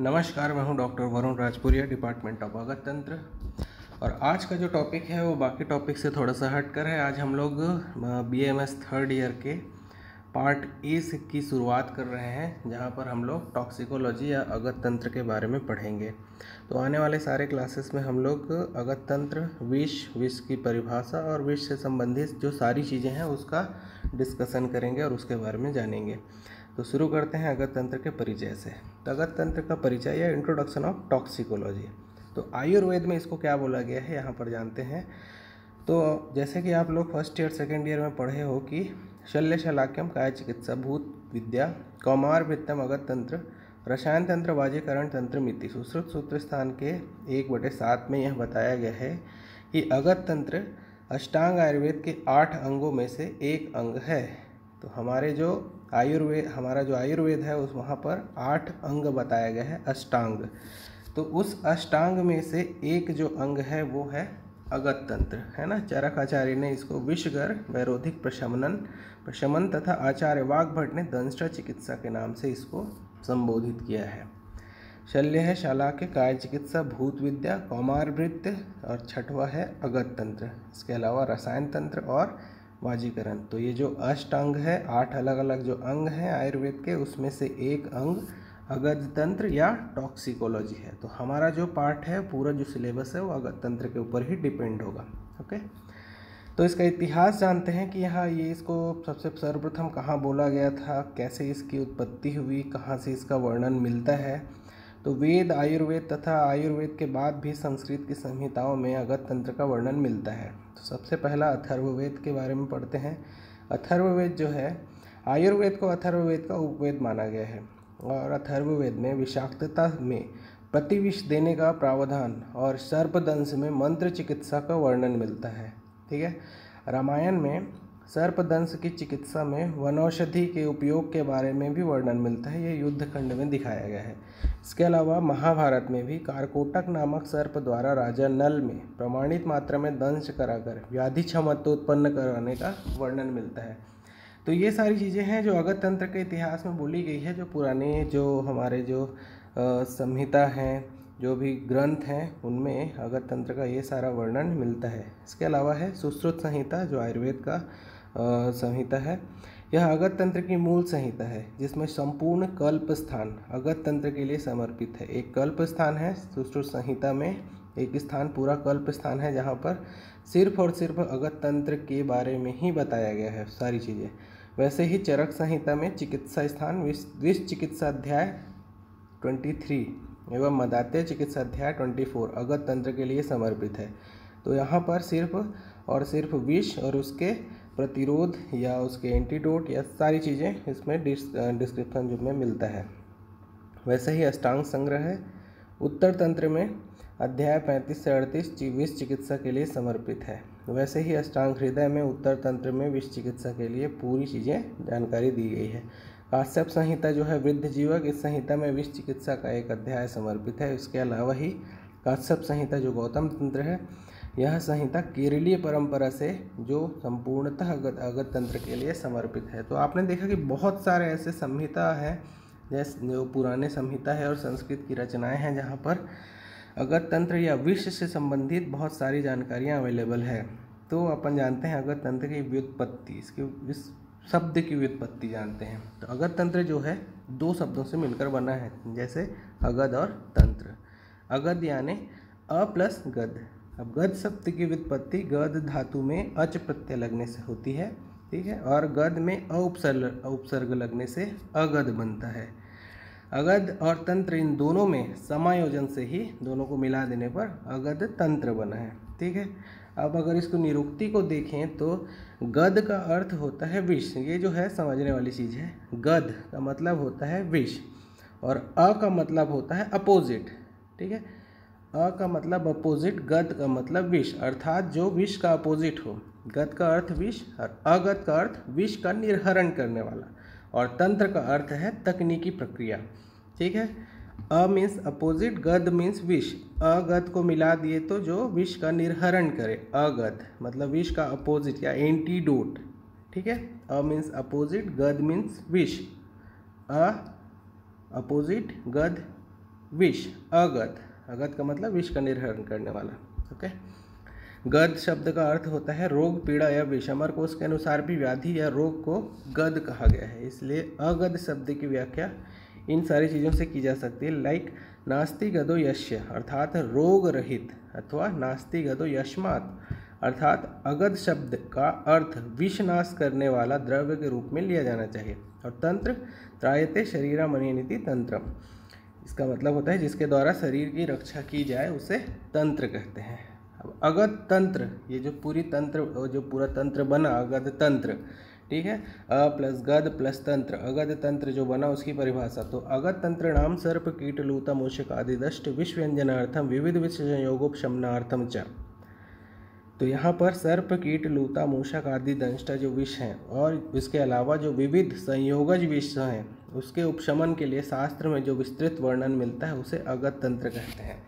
नमस्कार, मैं हूँ doctor Varun Rajpuria department of Agad Tantra और आज का जो टॉपिक है, वो बाकी टॉपिक से थोड़ा सा हटकर है। आज हम लोग B M S third year के पार्ट ए की शुरुआत कर रहे हैं, जहाँ पर हम लोग टॉक्सिकोलॉजी या अगत तंत्र के बारे में पढ़ेंगे। तो आने वाले सारे क्लासेस में हम लोग अगत तंत्र विष विष की परिभाषा और विष से संबंधित जो सारी चीज़ें हैं, उसका डिस्कसन करेंगे और उसके बारे में जानेंगे। तो शुरू करते हैं अगत तंत्र के परिचय से। तो अगत तंत्र का परिचय या इंट्रोडक्शन ऑफ़ टॉक्सिकोलॉजी तो आयुर्वेद में इसको क्या बोला गया है, यहाँ पर जानते हैं। तो जैसे कि आप लोग फ़र्स्ट ईयर सेकेंड ईयर में पढ़े हो कि शल्य शलाक्यम काय चिकित्सा भूत विद्या कौमार वृत्तम अगत तंत्र रसायन तंत्र वाजीकरण तंत्र मिति। सुश्रुत सूत्र स्थान के एक बटे सात में यह बताया गया है कि अगत तंत्र अष्टांग आयुर्वेद के आठ अंगों में से एक अंग है। तो हमारे जो आयुर्वेद, हमारा जो आयुर्वेद है, उस वहाँ पर आठ अंग बताया गया है, अष्टांग। तो उस अष्टांग में से एक जो अंग है, वो है अगत तंत्र है ना? चरक आचार्य ने इसको विषगर वैरोधिक प्रशमनन, प्रशमन तथा आचार्य वाघ भट्ट ने दंष्ट चिकित्सा के नाम से इसको संबोधित किया है। शल्य है शाला के काय चिकित्सा, भूत विद्या, कौमार वृत्त और छठवा है अगत तंत्र इसके अलावा रसायन तंत्र और वाजीकरण। तो ये जो अष्टांग है, आठ अलग अलग जो अंग हैं आयुर्वेद के, उसमें से एक अंग अगध तंत्र या टॉक्सिकोलॉजी है। तो हमारा जो पार्ट है, पूरा जो सिलेबस है, वो अगध तंत्र के ऊपर ही डिपेंड होगा, ओके? तो इसका इतिहास जानते हैं कि यहाँ ये इसको सबसे सर्वप्रथम कहाँ बोला गया था, कैसे इसकी उत्पत्ति हुई, कहाँ से इसका वर्णन मिलता है। तो वेद, आयुर्वेद तथा आयुर्वेद के बाद भी संस्कृत की संहिताओं में अगत तंत्र का वर्णन मिलता है। तो सबसे पहला अथर्ववेद के बारे में पढ़ते हैं। अथर्ववेद जो है, आयुर्वेद को अथर्ववेद का उपवेद माना गया है और अथर्ववेद में विषाक्तता में प्रतिविष देने का प्रावधान और सर्पदंश में मंत्र चिकित्सा का वर्णन मिलता है, ठीक है? रामायण में सर्पदंश की चिकित्सा में वनौषधि के उपयोग के बारे में भी वर्णन मिलता है। ये युद्ध खंड में दिखाया गया है। इसके अलावा महाभारत में भी कारकोटक नामक सर्प द्वारा राजा नल में प्रमाणित मात्रा में दंश कराकर व्याधि क्षमत्व उत्पन्न कराने का वर्णन मिलता है। तो ये सारी चीज़ें हैं जो अगत तंत्र के इतिहास में बोली गई है, जो पुराने, जो हमारे जो संहिता हैं, जो भी ग्रंथ हैं, उनमें अगत तंत्र का ये सारा वर्णन मिलता है। इसके अलावा है सुश्रुत संहिता, जो आयुर्वेद का संहिता है। यह अगत तंत्र की मूल संहिता है, जिसमें संपूर्ण कल्प स्थान अगत तंत्र के लिए समर्पित है। एक कल्प स्थान है सुश्रुत संहिता में एक स्थान, पूरा कल्प स्थान है, जहाँ पर सिर्फ़ और सिर्फ़ अगत तंत्र के बारे में ही बताया गया है, सारी चीज़ें। वैसे ही चरक संहिता में चिकित्सा स्थान विश्व चिकित्सा अध्याय ट्वेंटी थ्री एवं मदात्य चिकित्सा अध्याय ट्वेंटी फोर अगत तंत्र के लिए समर्पित है। तो यहाँ पर सिर्फ़ और सिर्फ़ विष और उसके प्रतिरोध या उसके एंटीडोट या सारी चीज़ें इसमें डिस्क्रिप्शन जो में मिलता है। वैसे ही अष्टांग संग्रह है। उत्तर तंत्र में अध्याय पैंतीस से अड़तीस विष चिकित्सा के लिए समर्पित है। वैसे ही अष्टांग हृदय में उत्तर तंत्र में विष चिकित्सा के लिए पूरी चीज़ें जानकारी दी गई है। काश्यप संहिता जो है वृद्ध जीवक, इस संहिता में विष चिकित्सा का एक अध्याय समर्पित है। इसके अलावा ही काश्यप संहिता जो गौतम तंत्र है यह संहिता केरलीय परंपरा से जो संपूर्णतः अगत अगत तंत्र के लिए समर्पित है। तो आपने देखा कि बहुत सारे ऐसे संहिता हैं, जैसे, जो पुराने संहिता है और संस्कृत की रचनाएँ हैं, जहाँ पर अगत तंत्र या विश्व से संबंधित बहुत सारी जानकारियाँ अवेलेबल है। तो अपन जानते हैं अगत तंत्र की व्युत्पत्ति, इसके इस शब्द की व्युत्पत्ति जानते हैं। तो अगत तंत्र जो है, दो शब्दों से मिलकर बना है, जैसे अगध और तंत्र। अगध यानी अ प्लस गद। अब गद शब्द की व्युत्पत्ति गद धातु में अच प्रत्यय लगने से होती है, ठीक है? और गद में औपसर्ग उपसर्ग लगने से अगध बनता है। अगध और तंत्र इन दोनों में समायोजन से ही दोनों को मिला देने पर अगध तंत्र बना है, ठीक है? अब अगर इसको निरुक्ति को देखें तो गद का अर्थ होता है विष। ये जो है, समझने वाली चीज़ है। गद का मतलब होता है विष और अ का मतलब होता है अपोजिट, ठीक है? अ का मतलब अपोजिट गत का मतलब विष, अर्थात जो विष का अपोजिट हो। गत का अर्थ विष और अगत का अर्थ विष का निर्हरण करने वाला। और तंत्र का अर्थ है तकनीकी प्रक्रिया। ठीक है? अ मीन्स अपोजिट, गद मीन्स विष। अगत को मिला दिए तो जो विष का निर्हरण करे। अगत मतलब विष का अपोजिट या एंटीडोट ठीक है? अ मीन्स अपोजिट, गद मीन्स विष। अ, अपोजिट, गद, विष अगध अगध का मतलब विष का निर्हरण करने वाला ओके गद शब्द का अर्थ होता है रोग, पीड़ा या विषमर कोष के अनुसार भी व्याधि या रोग को गद कहा गया है। इसलिए अगध शब्द की व्याख्या इन सारी चीज़ों से की जा सकती है लाइक नास्ति गदो यश्य, अर्थात रोग रहित, अथवा नास्ति गदो यशमात, अर्थात अगध शब्द का अर्थ विषनाश करने वाला द्रव्य के रूप में लिया जाना चाहिए। और तंत्र, त्रायते शरीरा मणिनिति तंत्र इसका मतलब होता है जिसके द्वारा शरीर की रक्षा की जाए, उसे तंत्र कहते हैं। अब अगध तंत्र, ये जो पूरी तंत्र जो पूरा तंत्र बना अगध तंत्र, ठीक है? अ प्लस गद प्लस तंत्र अगध तंत्र जो बना उसकी परिभाषा। तो अगध तंत्र नाम सर्प, कीट, लूता, मूषक आदि, दष्ट विश्वव्यंजनार्थम विविध विश्व विषयोगोपशमनार्थम च। तो यहाँ पर सर्प, कीट, लूता, मूषक आदि दंष्टा जो विष हैं और इसके अलावा जो विविध संयोगज विष हैं, उसके उपशमन के लिए शास्त्र में जो विस्तृत वर्णन मिलता है, उसे अगत तंत्र कहते हैं।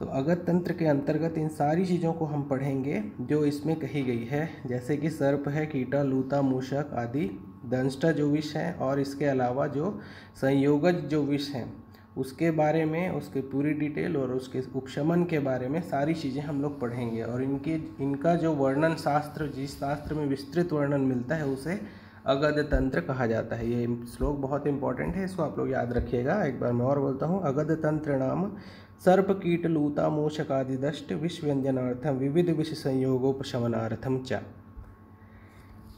तो अगत तंत्र के अंतर्गत इन सारी चीज़ों को हम पढ़ेंगे, जो इसमें कही गई है, जैसे कि सर्प है, कीटा, लूता, मूषक आदि दंष्टा जो विष हैं और इसके अलावा जो संयोगज जो विष हैं। उसके बारे में, उसके पूरी डिटेल और उसके उपशमन के बारे में सारी चीज़ें हम लोग पढ़ेंगे। और इनके, इनका जो वर्णन शास्त्र, जिस शास्त्र में विस्तृत वर्णन मिलता है, उसे अगध तंत्र कहा जाता है। ये श्लोक बहुत इंपॉर्टेंट है, इसको आप लोग याद रखिएगा। एक बार मैं और बोलता हूँ अगध तंत्र नाम सर्प कीट लूता मूषकादि दष्ट विश्वव्यंजनार्थम विविध विष संयोगोपशमनार्थम च।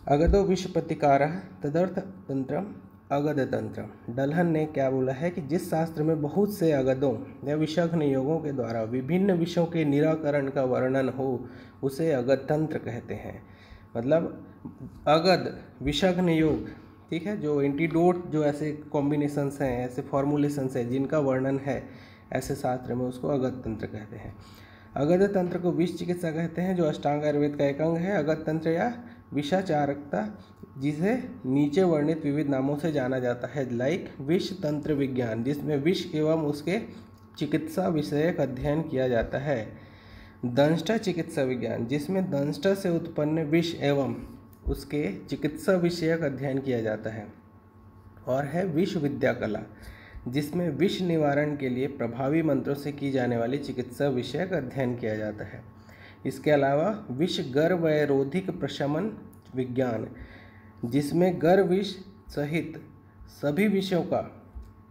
अगधो विष प्रतिकार तदर्थ तंत्र अगध तंत्र डलहन ने क्या बोला है कि जिस शास्त्र में बहुत से अगधों या विषघ्न योगों के द्वारा विभिन्न विषयों के निराकरण का वर्णन हो, उसे अगध तंत्र कहते हैं। मतलब अगध विषघ्न योग ठीक है? जो एंटीडोट, जो ऐसे कॉम्बिनेशंस हैं, ऐसे फॉर्मुलेशंस हैं, जिनका वर्णन है, ऐसे शास्त्र में उसको अगध तंत्र कहते हैं। अगध तंत्र को विष चिकित्सा कहते हैं, जो अष्टांग आयुर्वेद का एक अंग है अगध तंत्र या विषाचारकता, जिसे नीचे वर्णित विविध नामों से जाना जाता है लाइक विष तंत्र विज्ञान, जिसमें विष एवं उसके चिकित्सा विषयक अध्ययन किया जाता है। दंष्टा चिकित्सा विज्ञान, जिसमें दंष्टा से उत्पन्न विष एवं उसके चिकित्सा विषयक अध्ययन किया जाता है। और है विश्व विद्या कला जिसमें विष निवारण के लिए प्रभावी मंत्रों से की जाने वाली चिकित्सा विषयक अध्ययन किया जाता है। इसके अलावा विष गर्भरोधिक प्रशमन विज्ञान, जिसमें गर्भ विष सहित सभी विषयों का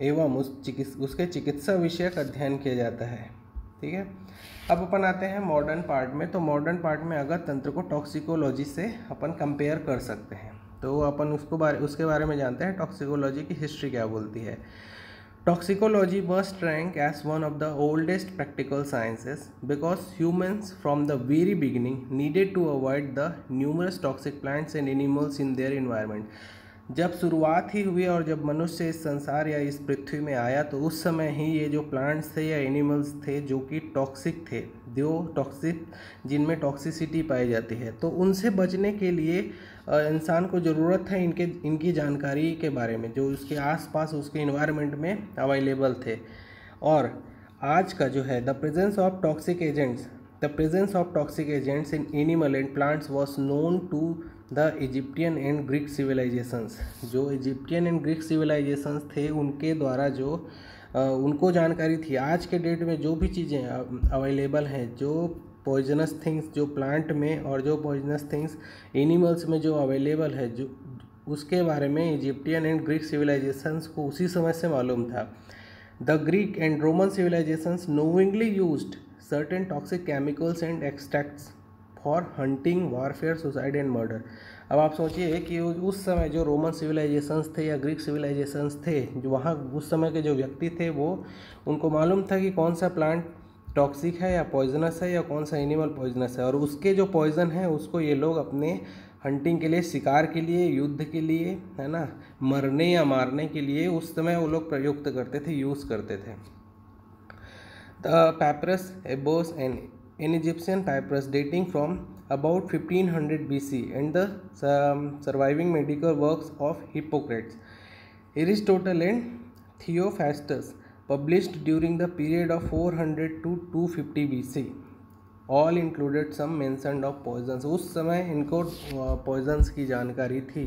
एवं उस चिकित्स, उसके चिकित्सा विषय का अध्ययन किया जाता है। ठीक है? अब अपन आते हैं मॉडर्न पार्ट में। तो मॉडर्न पार्ट में अगर तंत्र को टॉक्सिकोलॉजी से अपन कंपेयर कर सकते हैं तो अपन उसको बारे, उसके बारे में जानते हैं टॉक्सिकोलॉजी की हिस्ट्री क्या बोलती है। Toxicology must rank as one of the oldest practical sciences because humans from the very beginning needed to avoid the numerous toxic plants and animals in their environment जब शुरुआत ही हुई और जब मनुष्य इस संसार या इस पृथ्वी में आया तो उस समय ही ये जो प्लांट्स थे या एनिमल्स थे जो कि टॉक्सिक थे, जो टॉक्सिक जिनमें टॉक्सिसिटी पाई जाती है तो उनसे बचने के लिए इंसान को ज़रूरत है इनके, इनकी जानकारी के बारे में, जो उसके आसपास, उसके इन्वायरमेंट में अवेलेबल थे। और आज का जो है the presence of toxic agents the presence of toxic agents in animal and plants was known to the Egyptian and Greek civilizations जो इजिप्टियन एंड ग्रीक सिविलाइजेशंस थे, उनके द्वारा जो उनको जानकारी थी। आज के डेट में जो भी चीज़ें अवेलेबल हैं, जो पॉइजनस थिंग्स जो प्लांट में और जो पॉइजनस थिंग्स एनिमल्स में जो अवेलेबल है, जो, उसके बारे में इजिप्टियन एंड ग्रीक सिविलाइजेशंस को उसी समय से मालूम था। The Greek and Roman civilizations knowingly used certain toxic chemicals and extracts for hunting warfare suicide and murder अब आप सोचिए कि उस समय जो रोमन सिविलाइजेशंस थे या ग्रीक सिविलाइजेशंस थे, जो वहाँ उस समय के जो व्यक्ति थे, वो, उनको मालूम था कि कौन सा प्लांट टॉक्सिक है या पॉइजनस है या कौन सा एनिमल पॉइजनस है और उसके जो पॉइजन है उसको ये लोग अपने हंटिंग के लिए शिकार के लिए युद्ध के लिए है ना मरने या मारने के लिए उस समय वो लोग प्रयुक्त करते थे यूज़ करते थे the papyrus Ebers and in Egyptian papyrus dating from about 1500 BC and the um, surviving medical works of Hippocrates. Aristotle and Theophrastus published during the period of 400 to 250 BC. All included some mention of poisons. उस समय इनको poisons की जानकारी थी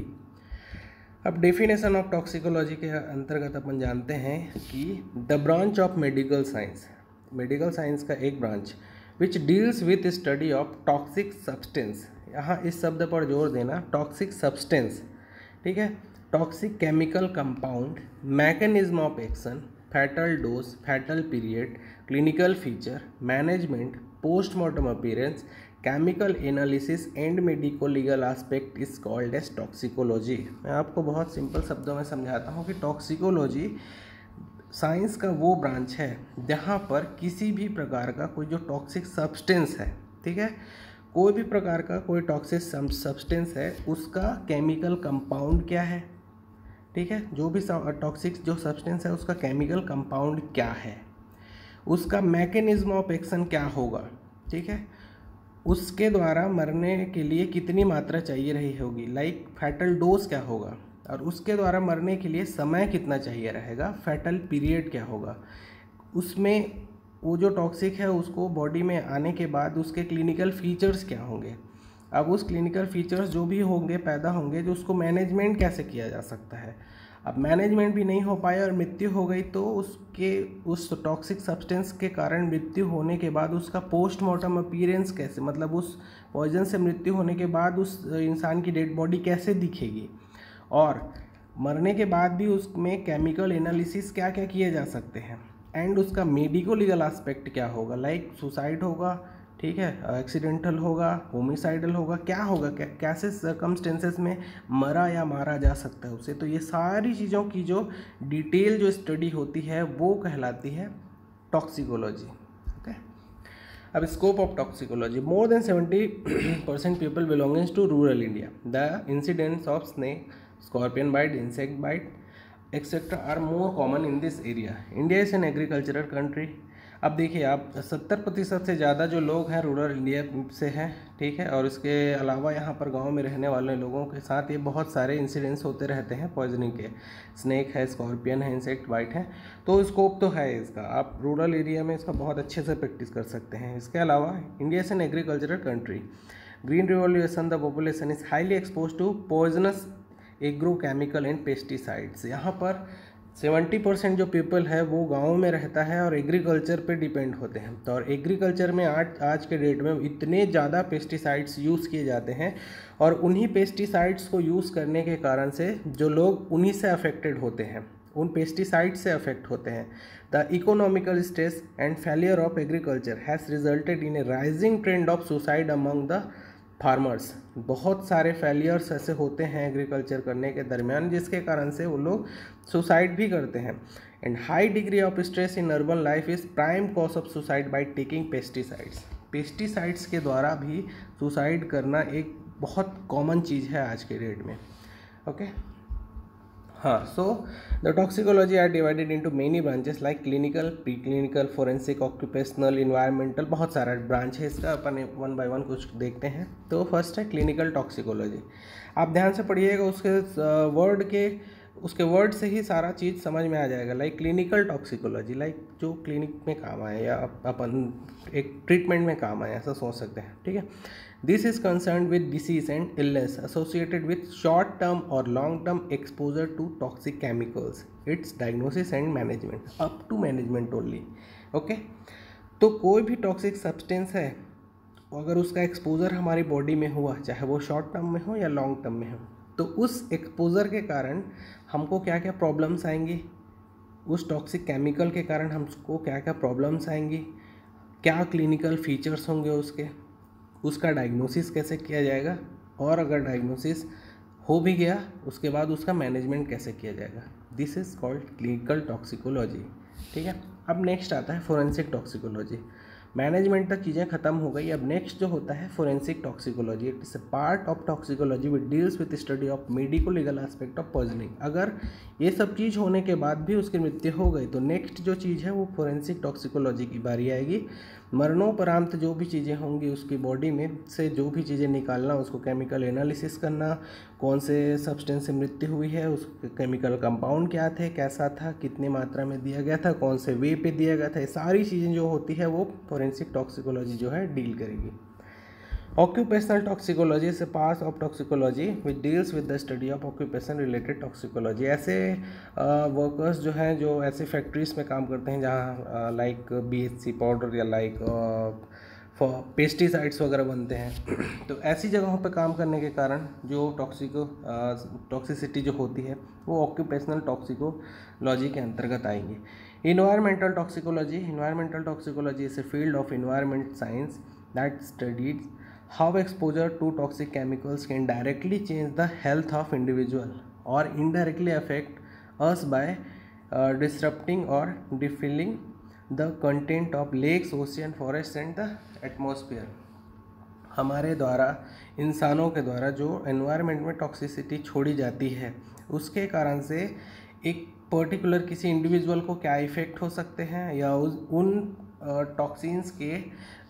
अब definition of toxicology के अंतर्गत अपन जानते हैं कि the branch of medical science medical science का एक branch which deals with study of toxic substance यहाँ इस शब्द पर ज़ोर देना टॉक्सिक सब्सटेंस ठीक है toxic chemical compound mechanism of action fatal dose fatal period clinical feature management postmortem appearance chemical analysis and medico legal aspect is called as toxicology मैं आपको बहुत सिंपल शब्दों में समझाता हूँ कि टॉक्सिकोलॉजी साइंस का वो ब्रांच है जहाँ पर किसी भी प्रकार का कोई जो टॉक्सिक सब्सटेंस है, ठीक है? कोई भी प्रकार का कोई टॉक्सिक सब्सटेंस है, उसका केमिकल कंपाउंड क्या है? ठीक है? जो भी टॉक्सिक जो सब्सटेंस है, उसका केमिकल कंपाउंड क्या है? उसका मैकेनिज्म ऑफ़ एक्शन क्या होगा? ठीक है? उसके द्वारा मरने के लिए कितनी मात्रा चाहिए रही होगी? लाइक फैटल डोज क्या होगा? और उसके द्वारा मरने के लिए समय कितना चाहिए रहेगा? फैटल पीरियड क्या होगा? उसमें वो जो टॉक्सिक है, उसको बॉडी में आने के बाद उसके क्लिनिकल फीचर्स क्या होंगे? अब उस क्लिनिकल फीचर्स जो भी होंगे, पैदा होंगे, जो उसको मैनेजमेंट कैसे किया जा सकता है? अब मैनेजमेंट भी नहीं हो पाया और मृत्यु हो गई तो उसके, उस टॉक्सिक सब्सटेंस के कारण मृत्यु होने के बाद उसका पोस्टमार्टम अपीयरेंस कैसे मतलब उस पॉइजन से मृत्यु होने के बाद उस इंसान की डेड बॉडी कैसे दिखेगी? और मरने के बाद भी उसमें केमिकल एनालिसिस क्या क्या किए जा सकते हैं? एंड उसका मेडिको लीगल आस्पेक्ट क्या होगा? लाइक सुसाइड होगा ठीक है? एक्सीडेंटल होगा होमिसाइडल होगा, क्या होगा? क्या कैसे सर्कमस्टेंसेस में मरा या मारा जा सकता है उसे? तो ये सारी चीज़ों की जो डिटेल जो स्टडी होती है, वो कहलाती है टॉक्सिकोलॉजी ओके अब scope of toxicology more than seventy percent people belongings to rural India the incidents of snake scorpion bite insect bite etcetera are more common in this area India is an agricultural country. अब देखिए, आप सत्तर प्रतिशत से ज़्यादा जो लोग हैं रूरल इंडिया से हैं, ठीक है? और इसके अलावा यहाँ पर गाँव में रहने वाले लोगों के साथ ये बहुत सारे इंसिडेंट्स होते रहते हैं पॉइजनिंग के। स्नैक है स्कॉर्पियन है इंसेक्ट बाइट है तो स्कोप तो है इसका। आप रूरल एरिया में इसका बहुत अच्छे से प्रैक्टिस कर सकते हैं। इसके अलावा India is an agricultural country green revolution the population is highly expose to poisonous agro chemical and pesticides यहाँ पर सेवेंटी परसेंट जो पीपल है वो गाँव में रहता है और एग्रीकल्चर पे डिपेंड होते हैं। तो और एग्रीकल्चर में आज आज के डेट में इतने ज़्यादा पेस्टिसाइड्स यूज़ किए जाते हैं और उन्हीं पेस्टिसाइड्स को यूज़ करने के कारण से जो लोग उन्हीं से अफेक्टेड होते हैं, उन पेस्टिसाइड से अफेक्ट होते हैं। The economical stress and failure of agriculture has resulted in a rising trend of suicide among the farmers. बहुत सारे फेलियर्स ऐसे होते हैं एग्रीकल्चर करने के दरमियान, जिसके कारण से वो लोग सुसाइड भी करते हैं। And high degree of stress in urban life is prime cause of suicide by taking pesticides pesticides के द्वारा भी सुसाइड करना एक बहुत कॉमन चीज़ है आज के डेट में। Okay okay? हाँ। So the toxicology are divided into many branches like clinical pre clinical forensic occupational environmental बहुत सारा ब्रांच है इसका। अपन वन बाय वन कुछ देखते हैं। तो फ़र्स्ट है क्लिनिकल टॉक्सिकोलॉजी आप ध्यान से पढ़िएगा, उसके वर्ड के, उसके वर्ड से ही सारा चीज़ समझ में आ जाएगा। लाइक क्लिनिकल टॉक्सिकोलॉजी लाइक जो क्लिनिक में काम आए या अपन एक ट्रीटमेंट में काम आए ऐसा सोच सकते हैं। ठीक है? This is concerned with disease and illness associated with short term or long term exposure to toxic chemicals. Its diagnosis and management up to management only. Okay? तो कोई भी टॉक्सिक सब्सटेंस है अगर उसका एक्सपोज़र हमारी बॉडी में हुआ चाहे वो शॉर्ट टर्म में हो या लॉन्ग टर्म में हो तो उस एक्सपोज़र के कारण हमको क्या क्या प्रॉब्लम्स आएँगी उस टॉक्सिक केमिकल के कारण हमको क्या क्या प्रॉब्लम्स आएँगी क्या क्लिनिकल फीचर्स होंगे उसके उसका डायग्नोसिस कैसे किया जाएगा? और अगर डायग्नोसिस हो भी गया, उसके बाद उसका मैनेजमेंट कैसे किया जाएगा? This is called clinical toxicology ठीक है? अब नेक्स्ट आता है फोरेंसिक टॉक्सिकोलॉजी मैनेजमेंट तक चीज़ें खत्म हो गई। अब नेक्स्ट जो होता है forensic toxicology it is a part of toxicology which deals with study of medico legal aspect of poisoning अगर ये सब चीज़ होने के बाद भी उसकी मृत्यु हो गई तो नेक्स्ट जो चीज़ है वो फोरेंसिक टॉक्सिकोलॉजी की बारी आएगी। मरणोपरांत जो भी चीज़ें होंगी उसकी बॉडी में से जो भी चीज़ें निकालना, उसको केमिकल एनालिसिस करना, कौन से सब्सटेंस से मृत्यु हुई है, उस केमिकल कंपाउंड क्या थे, कैसा था, कितने मात्रा में दिया गया था, कौन से वे पे दिया गया था, ये सारी चीज़ें जो होती है वो फॉरेंसिक टॉक्सिकोलॉजी जो है डील करेगी। Occupational toxicology is a part of toxicology which deals with the study of occupation related toxicology. ऐसे वर्कर्स जो हैं, जो ऐसे फैक्ट्रीज में काम करते हैं जहाँ लाइक सी पाउडर या लाइक फॉर पेस्टिसाइड्स वगैरह बनते हैं तो ऐसी जगहों पर काम करने के कारण जो टॉक्सिको टॉक्सिसिटी जो होती है, वो ऑक्यूपेशनल टॉक्सिकोलॉजी के अंतर्गत आएँगे। Environmental toxicology environmental toxicology is a field of environment science that studies how exposure to toxic chemicals can directly change the health of individual और indirectly affect us by disrupting और defiling the content of lakes ocean forest and the atmosphere हमारे द्वारा, इंसानों के द्वारा जो environment में toxicity छोड़ी जाती है, उसके कारण से एक पर्टिकुलर किसी इंडिविजुअल को क्या इफ़ेक्ट हो सकते हैं या उस, उन uh, टॉक्सिन्स के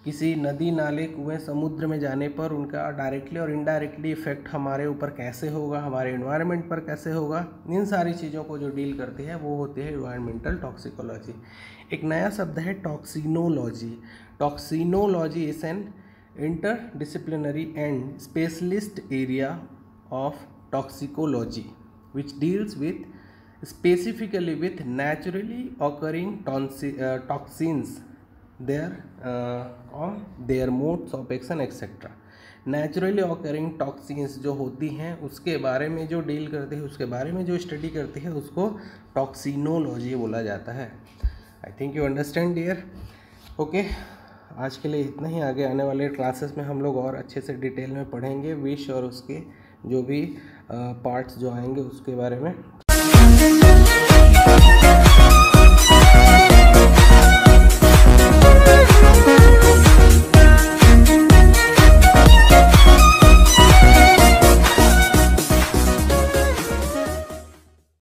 किसी नदी नाले कुएँ समुद्र में जाने पर उनका डायरेक्टली और इनडायरेक्टली इफ़ेक्ट हमारे ऊपर कैसे होगा हमारे इन्वायरमेंट पर कैसे होगा इन सारी चीज़ों को जो डील करती है वो होती है इन्वायरमेंटल टॉक्सिकोलॉजी एक नया शब्द है toxinology toxinology is an interdisciplinary and specialist area of toxicology which deals with specifically with naturally occurring uh, toxins their uh, or their modes of action etc naturally occurring toxins जो होती हैं उसके बारे में जो डील करते हैं उसके बारे में जो स्टडी करती है उसको टॉक्सिनोलॉजी बोला जाता है। I think you understand dear okay आज के लिए इतना ही। आगे आने वाले क्लासेस में हम लोग और अच्छे से डिटेल में पढ़ेंगे। विश और उसके जो भी पार्ट्स जो आएँगे उसके बारे में।